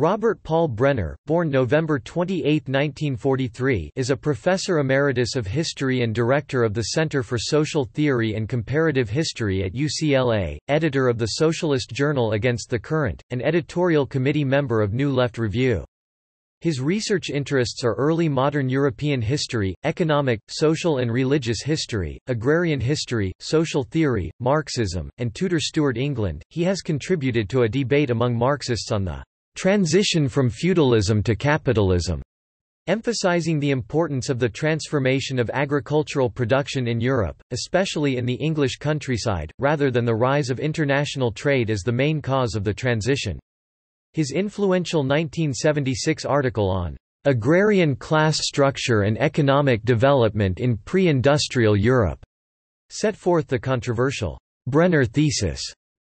Robert Paul Brenner, born November 28, 1943 is a professor emeritus of history and director of the Center for Social Theory and Comparative History at UCLA, editor of the socialist journal Against the Current, and editorial committee member of New Left Review. His research interests are early modern European history, economic, social and religious history, agrarian history, social theory, Marxism, and Tudor Stuart England. He has contributed to a debate among Marxists on the transition from feudalism to capitalism, emphasizing the importance of the transformation of agricultural production in Europe, especially in the English countryside, rather than the rise of international trade as the main cause of the transition. His influential 1976 article on agrarian class structure and economic development in pre-industrial Europe set forth the controversial Brenner thesis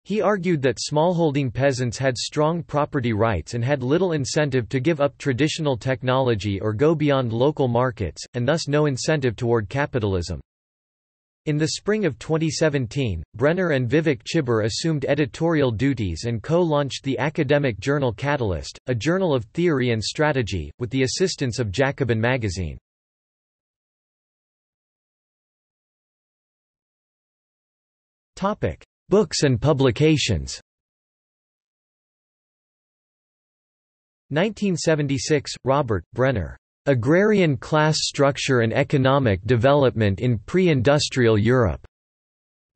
he argued that smallholding peasants had strong property rights and had little incentive to give up traditional technology or go beyond local markets, and thus no incentive toward capitalism. In the spring of 2017, Brenner and Vivek Chibber assumed editorial duties and co-launched the academic journal Catalyst, a journal of theory and strategy, with the assistance of Jacobin magazine. Topic: Books and publications 1976, Robert, Brenner. Agrarian Class Structure and Economic Development in Pre-Industrial Europe.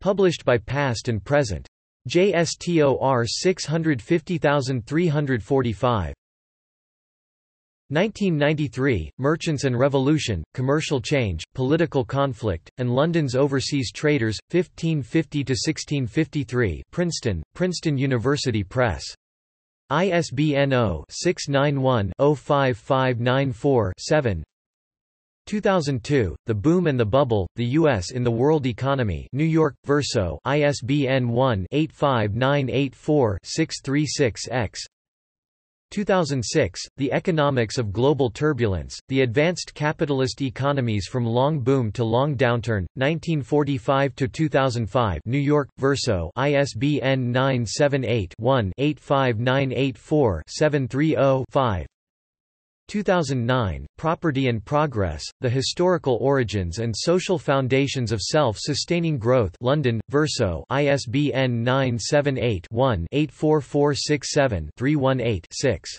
Published by Past and Present. JSTOR 650345. 1993, Merchants and Revolution, Commercial Change, Political Conflict, and London's Overseas Traders, 1550–1653 Princeton, Princeton University Press. ISBN 0-691-05594-7 2002, The Boom and the Bubble, The U.S. in the World Economy New York, Verso ISBN 1-85984-636-X 2006, The Economics of Global Turbulence, The Advanced Capitalist Economies from Long Boom to Long Downturn, 1945–2005 New York, Verso ISBN 978-1-85984-730-5 2009, Property and Progress, The Historical Origins and Social Foundations of Self-Sustaining Growth London, Verso ISBN 978-1-84467-318-6